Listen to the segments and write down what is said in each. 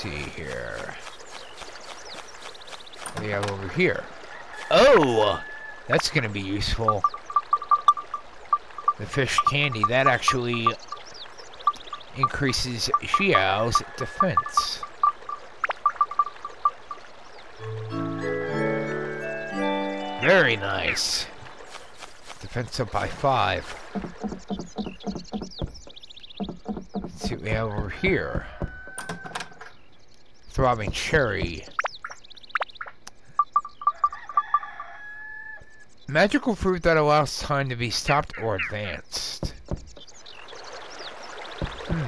see here. What do we have over here? Oh! That's going to be useful. The fish candy, that actually increases Xiao's defense. Very nice. Defense up by five. Let's see what we have over here. Throbbing cherry. Magical fruit that allows time to be stopped or advanced. Hmm.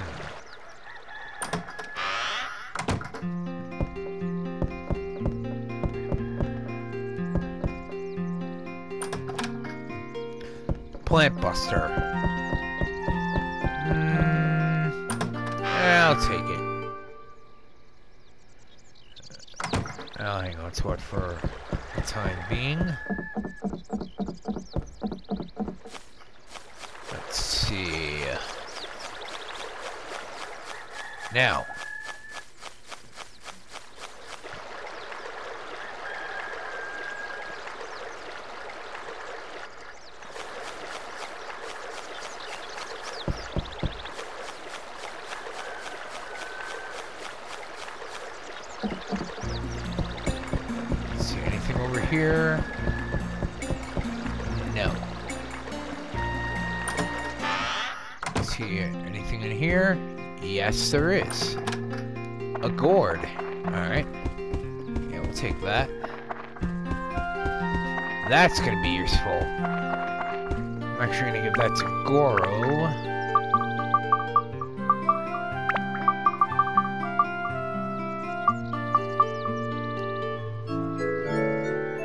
Plant Buster. Mm, I'll take to it for the time being. That's gonna be useful. I'm actually gonna give that to Goro.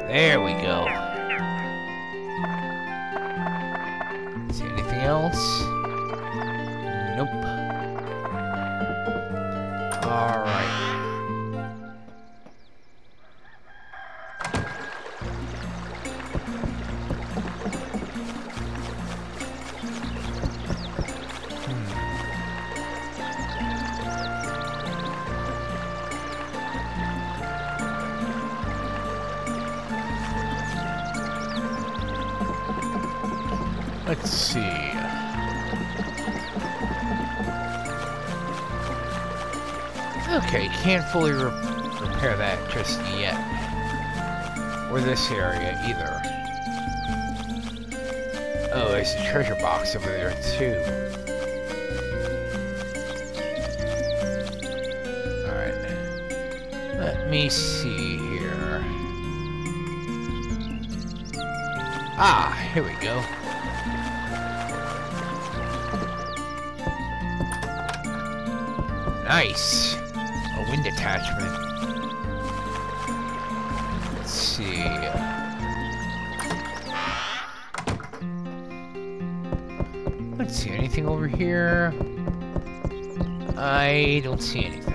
There we go. See anything else? Fully re repair that just yet. Or this area either. Oh, there's a treasure box over there too. Alright. Let me see here. Ah, here we go. Nice. Attachment. Let's see. Let's see, anything over here? I don't see anything.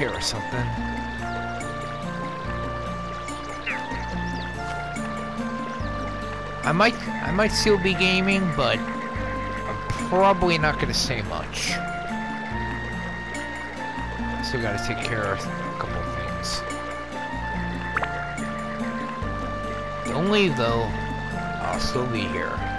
Care of something. I might I might still be gaming, but I'm probably not gonna say much. Still gotta take care of a couple things. Don't leave though. I'll still be here.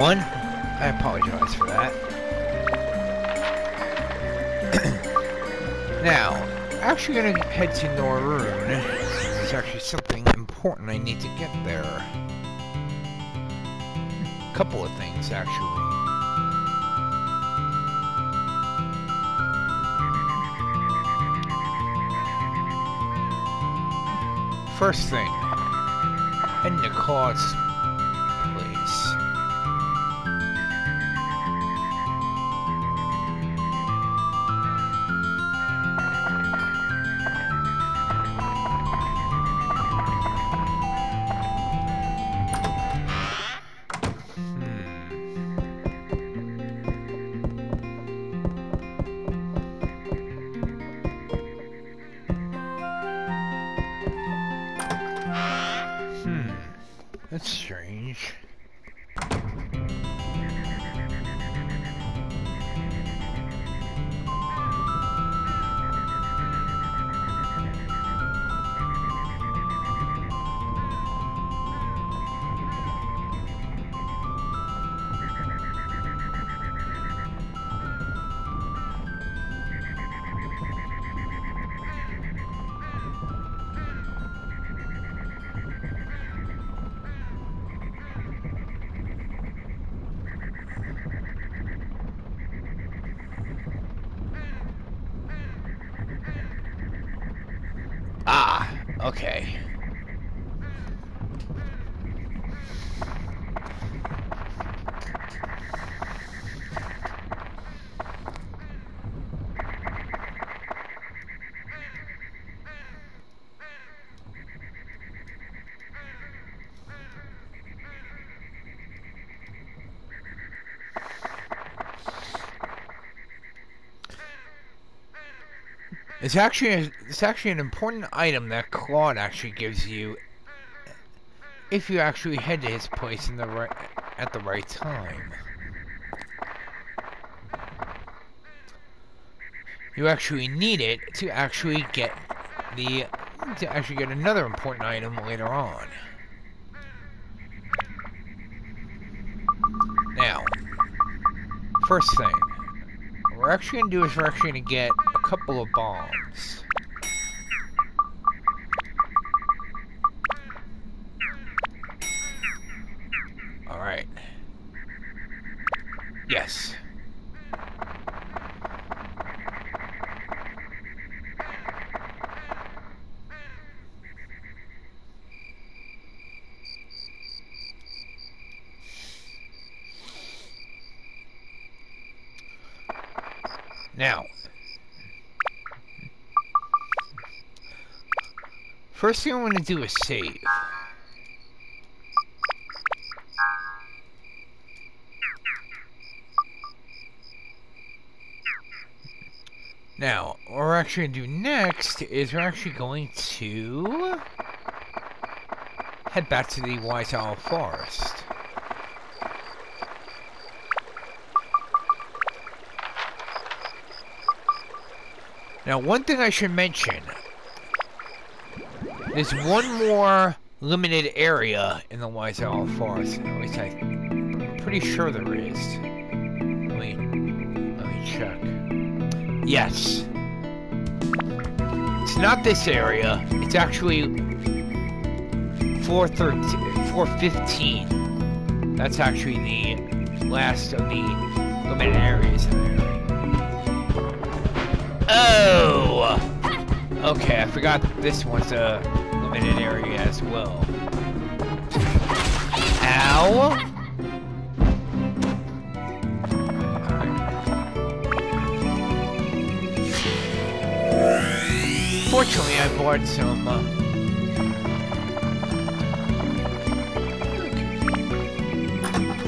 Everyone. I apologize for that. now, actually gonna head to Norune. There's actually something important I need to get there. A couple of things, actually. First thing, heading to Claude's That's strange. It's actually a, it's actually an important item that Claude actually gives you if you actually head to his place in the right at the right time. You actually need it to actually get the to actually get another important item later on. Now, first thing, what we're actually gonna do is we're actually gonna get couple of bombs. Alright. Yes. Now, first thing I want to do is save. Now, what we're actually going to do next is we're actually going to head back to the Wise Owl Forest. Now, one thing I should mention. There's one more limited area in the Wise Owl Forest. At least I, I'm pretty sure there is. Let me, let me check. Yes. It's not this area. It's actually 413, 415. That's actually the last of the limited areas. Oh! Okay, I forgot this one's a limited area as well. Ow! Fortunately, I bought some. Uh,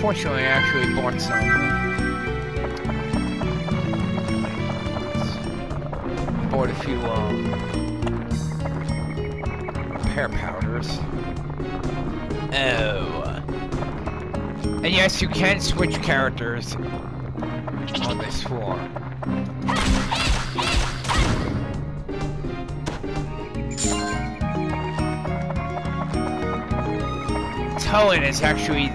fortunately, I actually bought some. Uh, bought a few um, pear powders. Oh. And yes, you can switch characters oh, on this floor. Toan is actually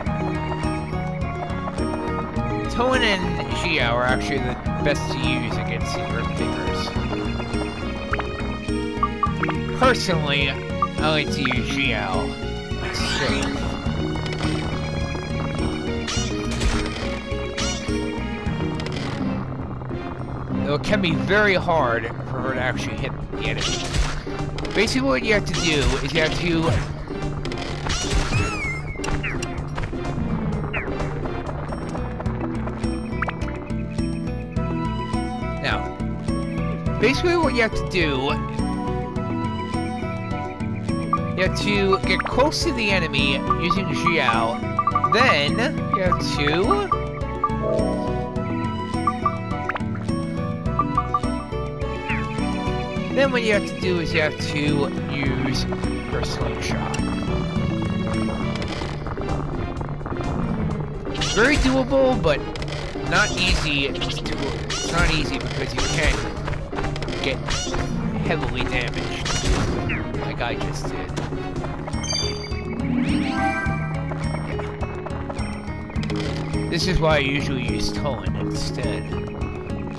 Toan and Xiao are actually the best to use against Earth Diggers. Personally, I like to use myself. Though it can be very hard for her to actually hit the enemy. Basically what you have to do is you have to Now, basically what you have to do you have to get close to the enemy using Xiao. Then you have to Then what you have to do is you have to use her slingshot. Very doable, but not easy to, it's not easy because you can get heavily damaged, I. This is why I usually use Toan instead.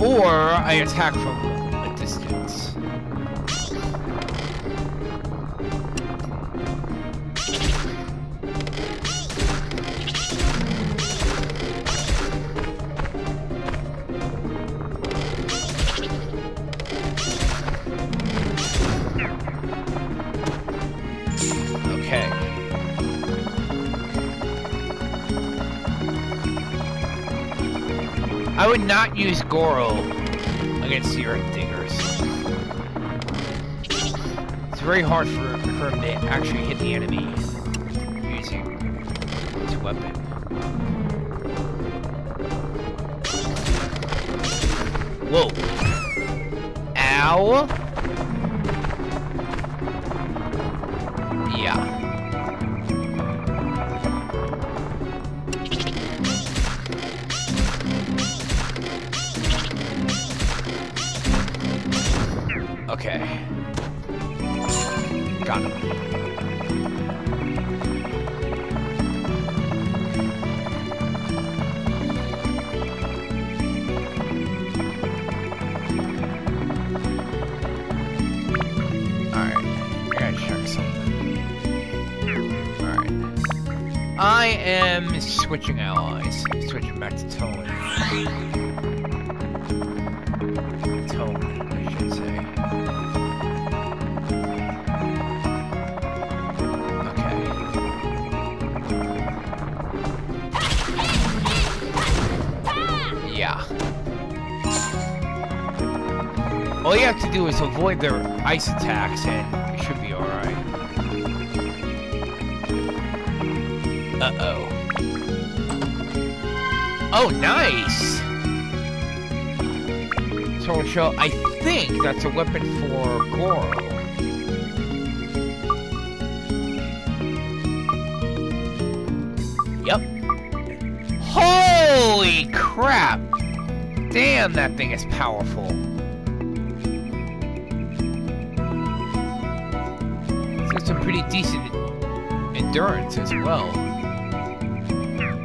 Or I attack from not use Goro against the Earth Diggers. It's very hard for, for him to actually hit the enemy using his weapon. Whoa. Ow. Ice attacks and you should be alright. Uh-oh. Oh, nice! So, so I think that's a weapon for Goro. Yep. Holy crap! Damn, that thing is powerful. Some pretty decent endurance as well.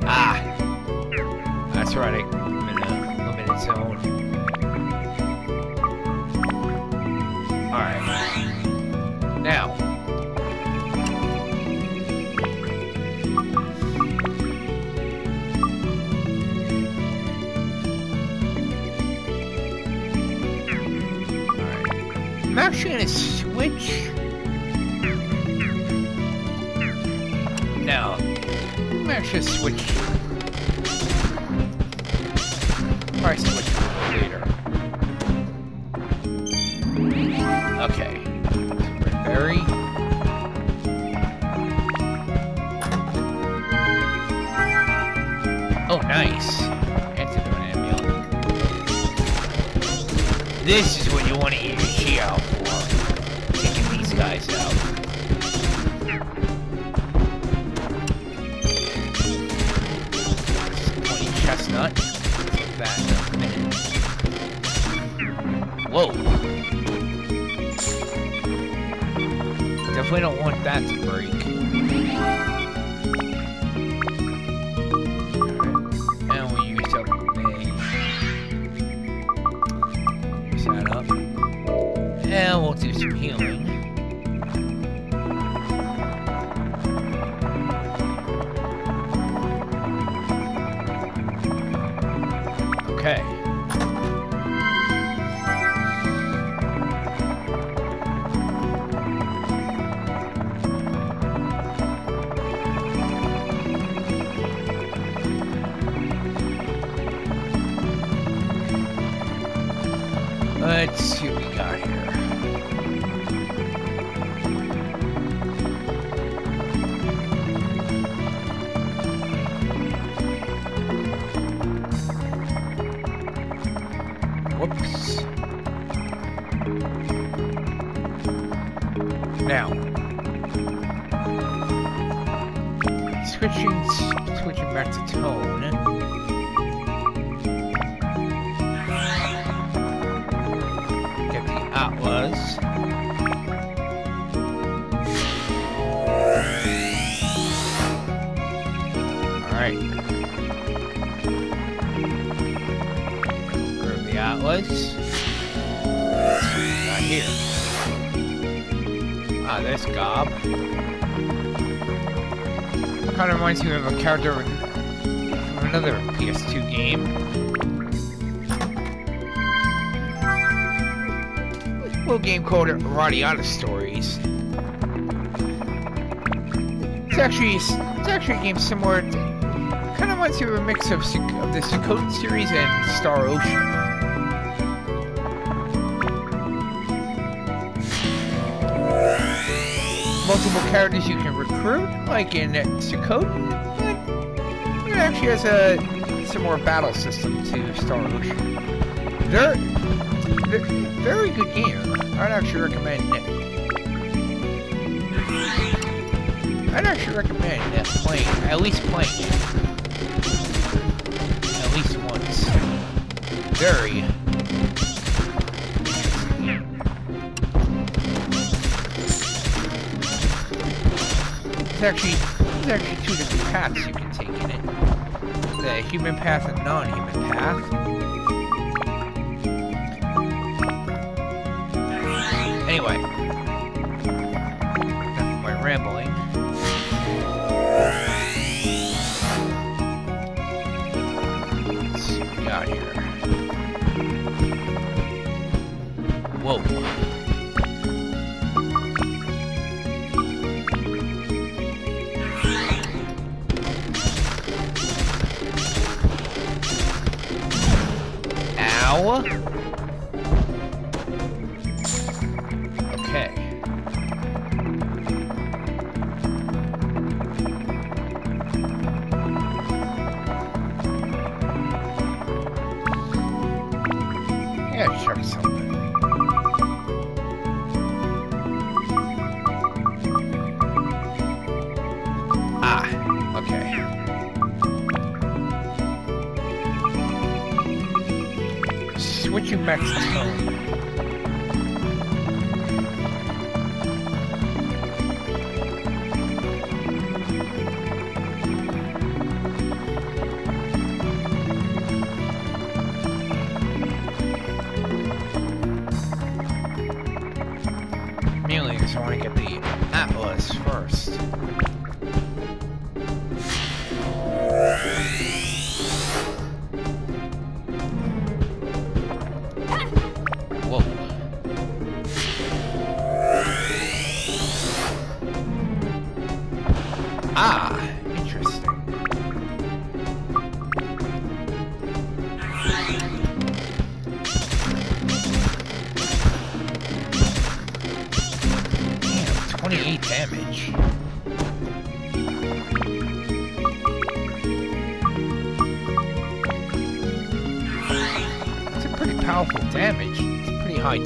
Ah! That's right, I'm in a limited zone. Alright. Now. I'm actually gonna switch. Actually switch. Okay. Character from another PS2 game. little game called Radiata Stories. It's actually it's actually a game similar. To, kind of reminds you a mix of, of the Suikoden series and Star Ocean. Multiple characters you can recruit, like in Suikoden. Actually has a similar battle system to Star Ocean. Very, very good game. I'd actually recommend it. I'd actually recommend uh, playing, at least playing it. At least once. Very. There's actually, there's actually two different paths you can take in it. The human path and non-human path. Anyway. My rambling. Let's see what we got here. Whoa. Ow.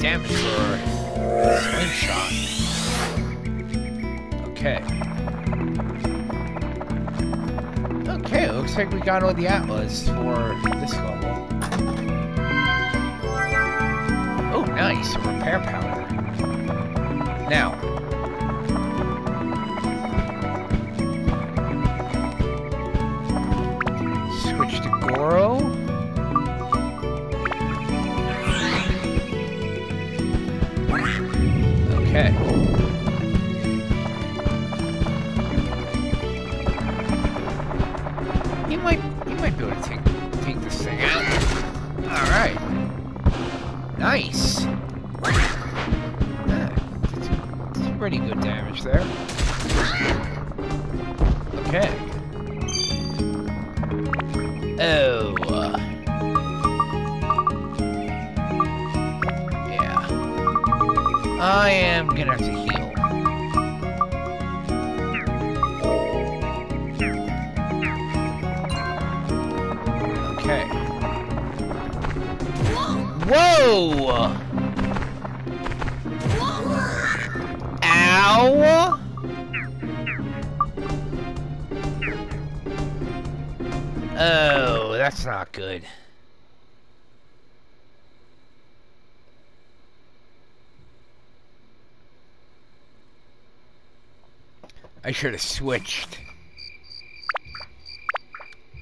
Damage for a slingshot. Okay. Okay, looks like we got all the Atlas Ow! Oh, that's not good. I should have switched.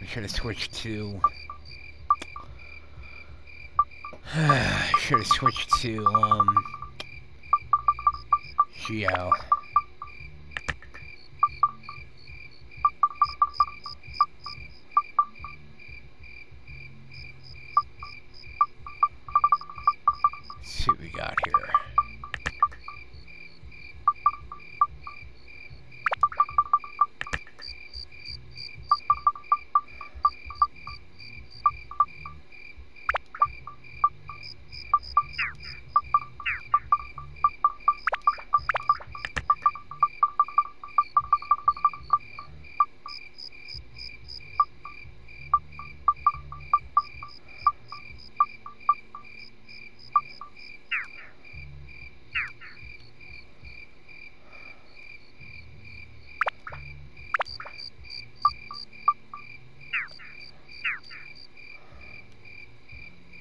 I should have switched to... I should have switched to, um... Xiao. Let's see what we got here.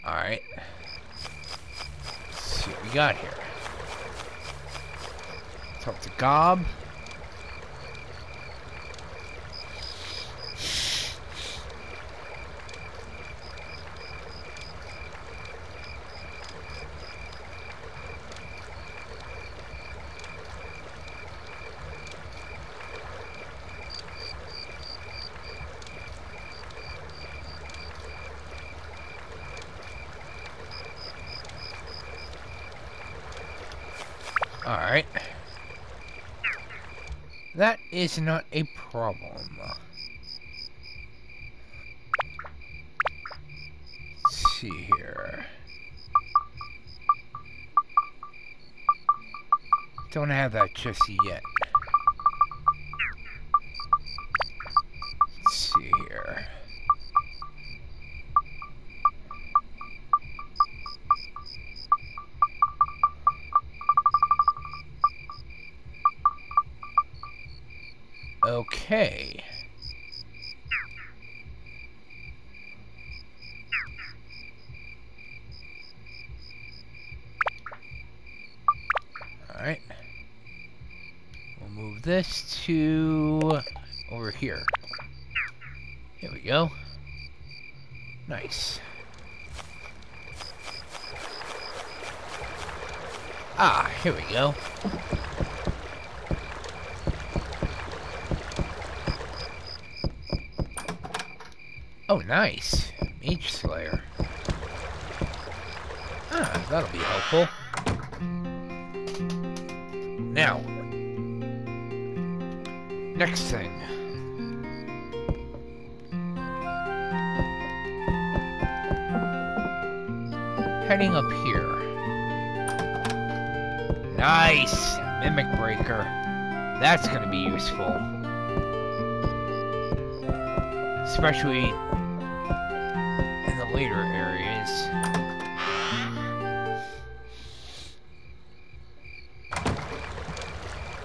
Alright. Let's see what we got here. Talk to Gob. Alright. That is not a problem. Let's see here. Don't have that just yet.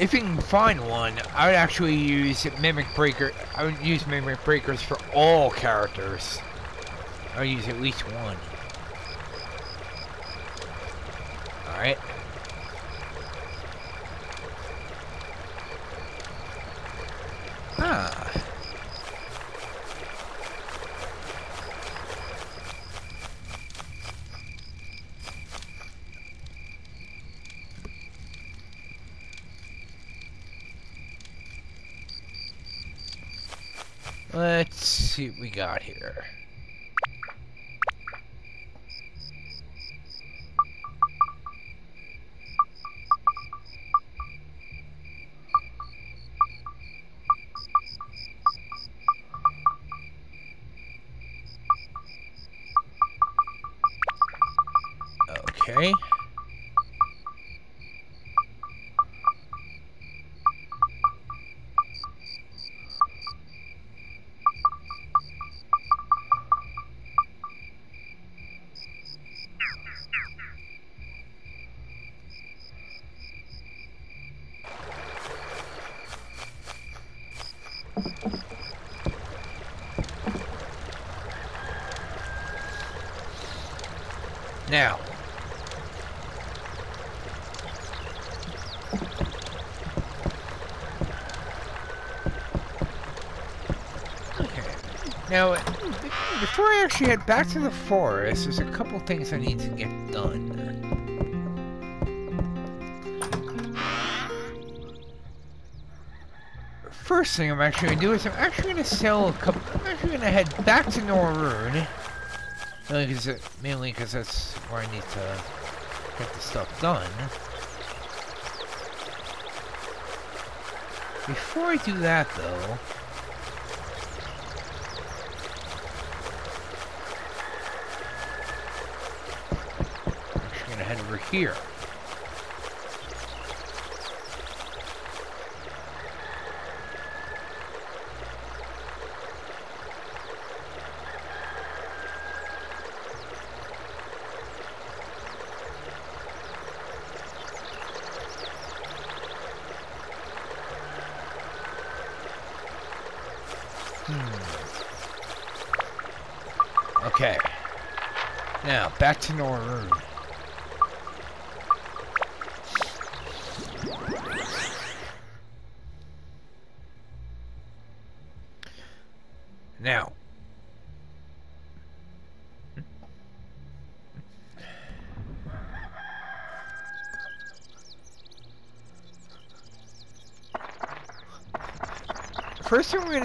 If you can find one, I would actually use Mimic Breaker. I would use Mimic Breakers for all characters. I would use at least one. Alright. Ah. Let's see what we got here. Okay. Now, okay. Now, head back to the forest, there's a couple things I need to get done. First thing I'm actually gonna do is I'm actually gonna sell a couple. I'm actually gonna head back to because mainly because that's where I need to get the stuff done. Before I do that, though, I'm actually gonna head over here. Hmm. Okay. Now, back to Norune.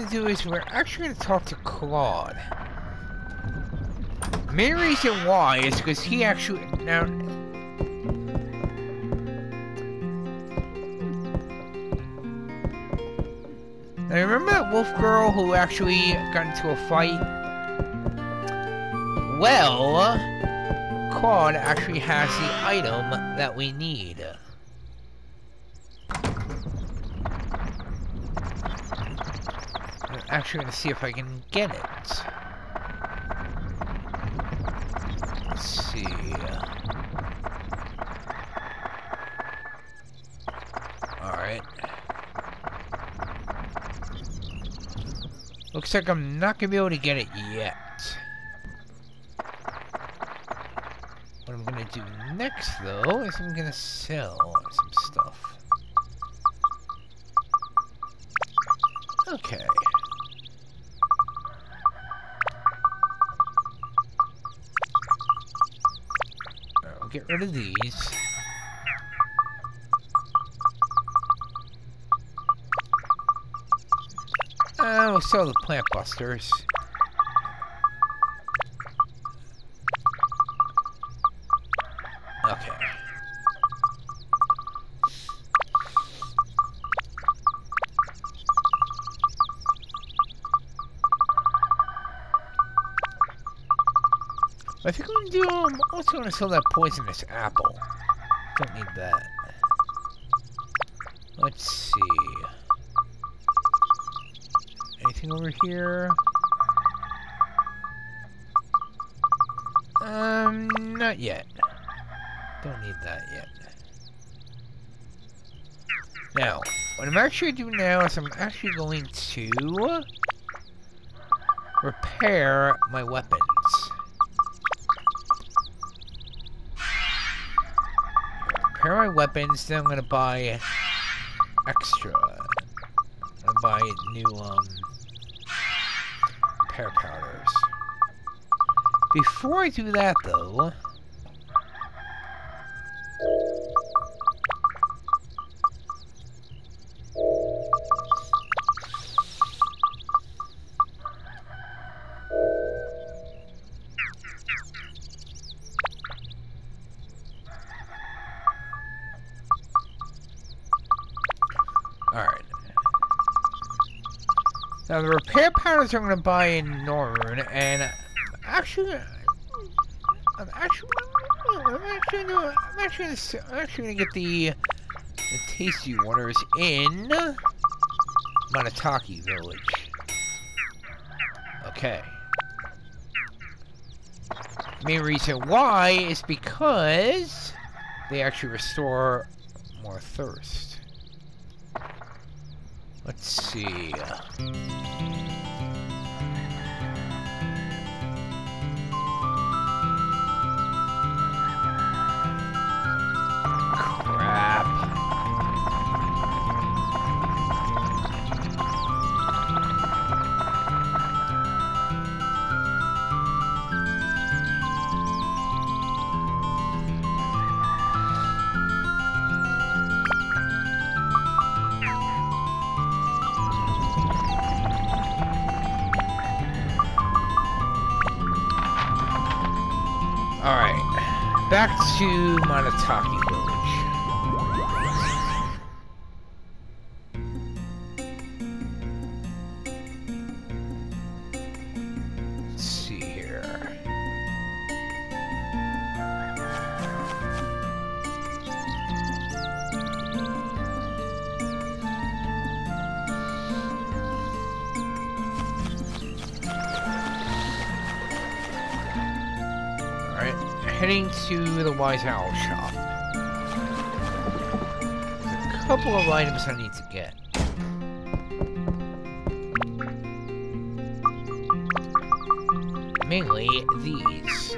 To do is we're actually going to talk to Claude. Main reason why is because he actually... Now, Now remember that wolf girl who actually got into a fight? Well, Claude actually has the item that we need. Actually gonna see if I can get it. Let's see. Alright. Looks like I'm not gonna be able to get it yet. What I'm gonna do next, though, is I'm gonna sell rid of these. Uh, we'll sell the plant busters. Also gonna sell that poisonous apple. Don't need that. Let's see. Anything over here? Um, not yet. Don't need that yet. Now, what I'm actually doing now is I'm actually going to repair my weapons. Weapons, then I'm gonna buy extra. I'm gonna buy new um repair powders. Before I do that though, Now the repair powders I'm gonna buy in Norune, and actually, I'm actually, I'm actually, gonna, I'm actually, gonna, I'm actually gonna get the the tasty waters in Matataki Village. Okay. Main reason why is because they actually restore more thirst. Let's see. To the White Owl shop. There's a couple of items I need to get. Mainly these.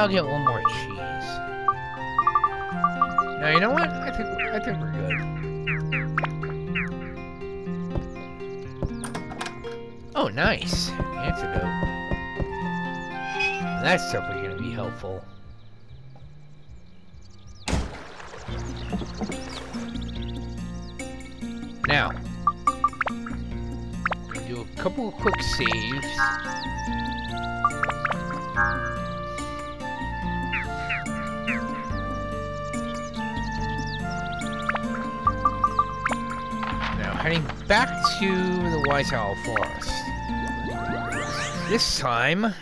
I'll get one more cheese. Now you know what? I think I think we're good. Oh, nice. Antidote. That's definitely going to be helpful. This time,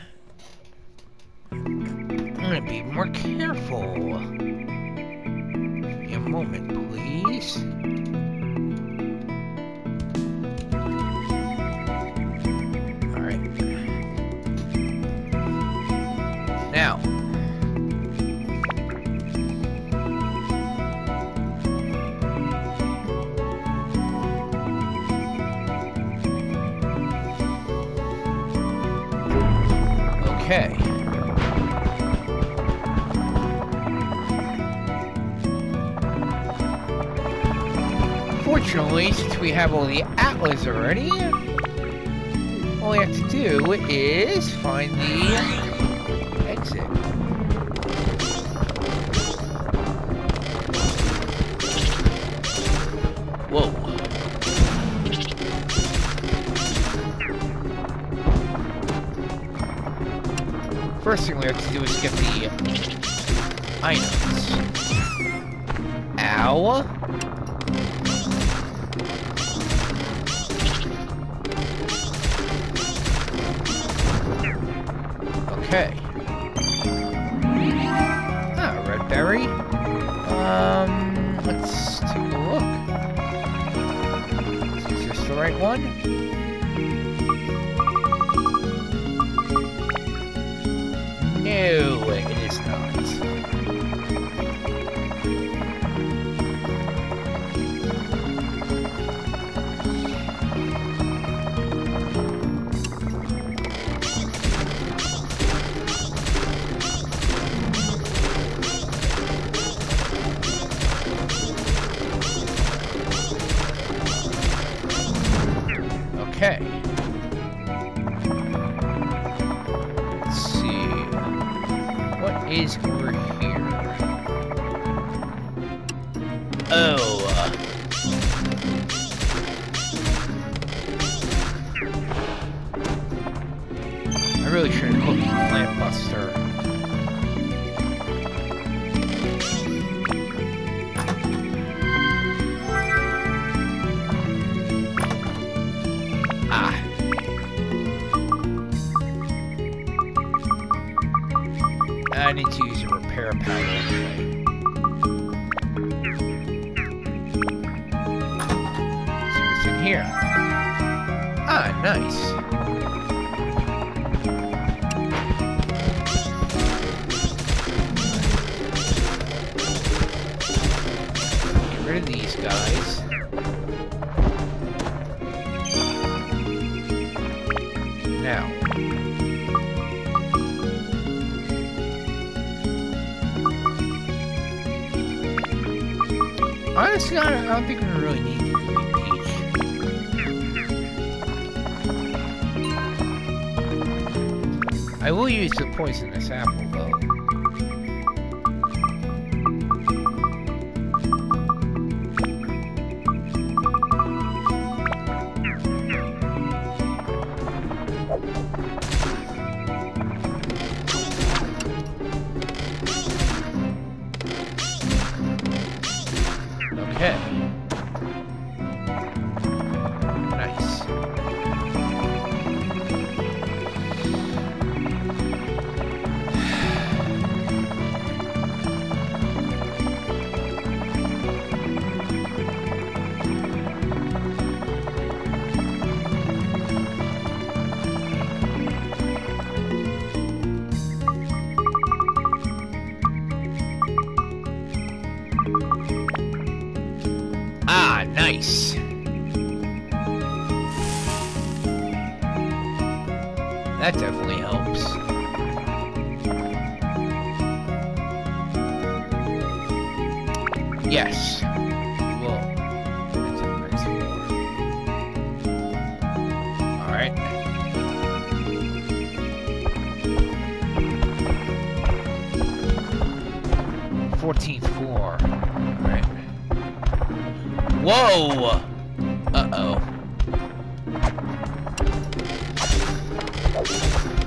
Okay. Fortunately, since we have all the atlas already, all we have to do is find the Thing we have to do is get the items. Ow. I really should have cooked Plant Buster. Nice. That definitely helps. Yes. Whoa! Uh-oh.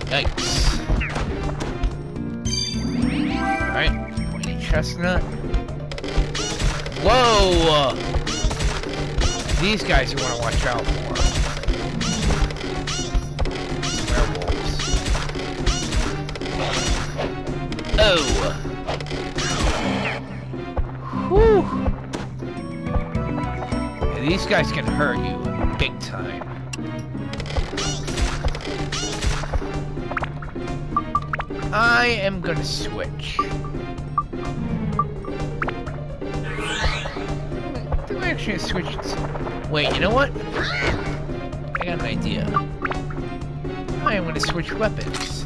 Yikes. Alright, chestnut. Whoa! These guys you want to watch out for. Guys can hurt you big time. I am gonna switch. Do I actually switch? Wait, you know what? I got an idea. I am gonna switch weapons.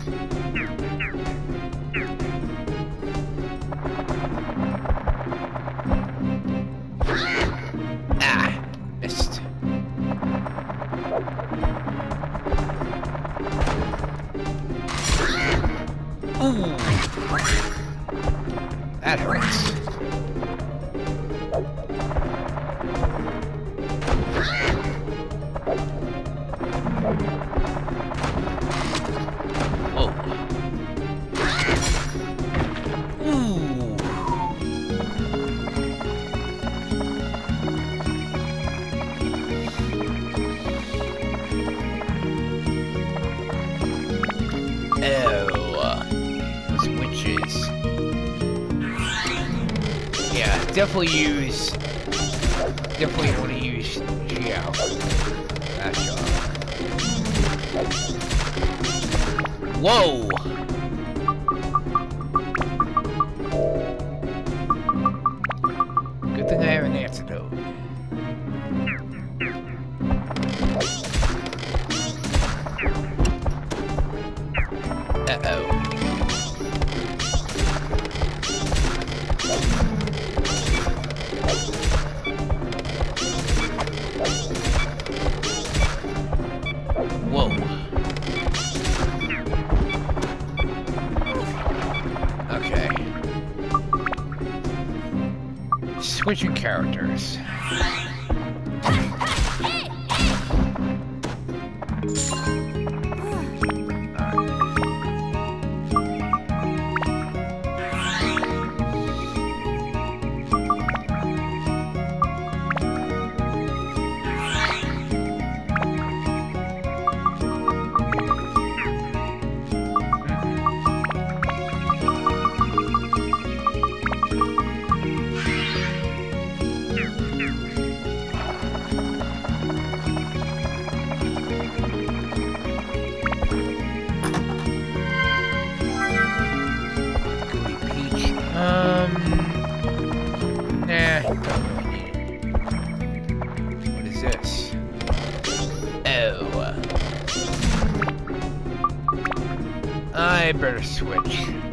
Definitely use. Definitely want to use Xiao. That job. Whoa! cyber switch.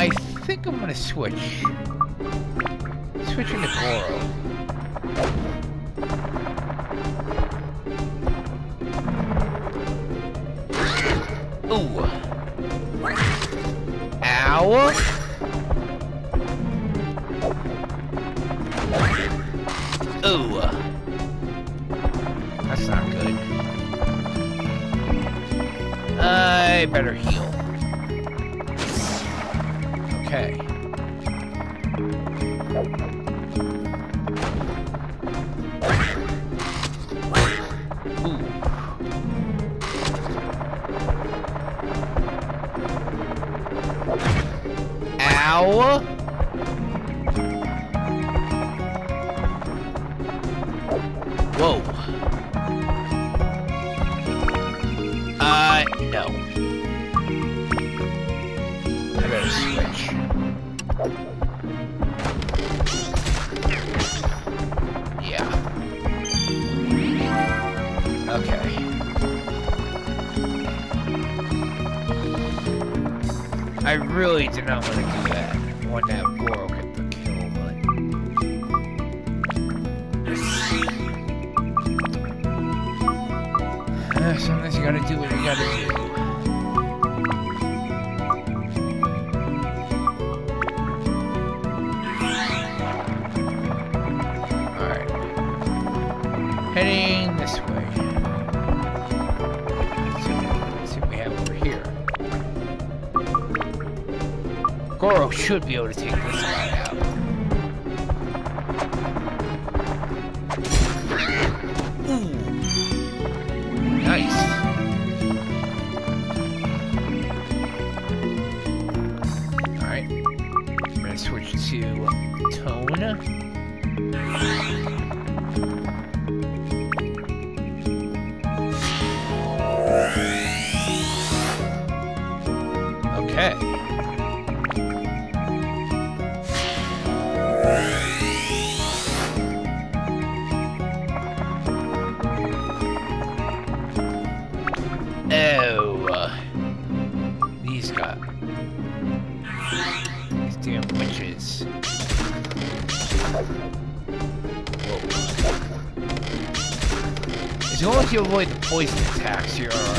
I think I'm gonna switch. Switching to Goro. Ooh. Ow. Ooh. That's not good. I better heal. should be able to take you avoid the poison attacks, you're.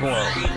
Quo.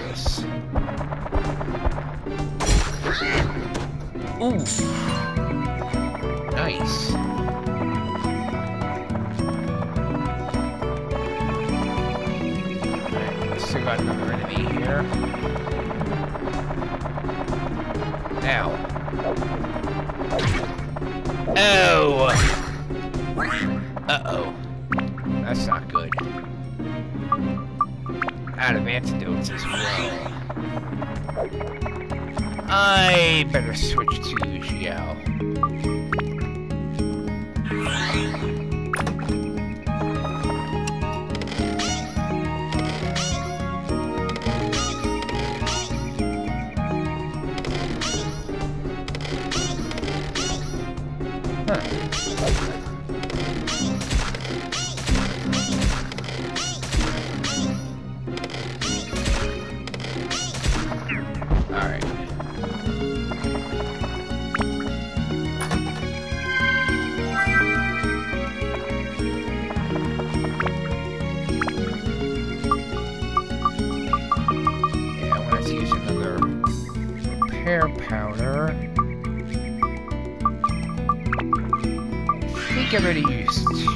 already used.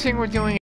Next thing we're doing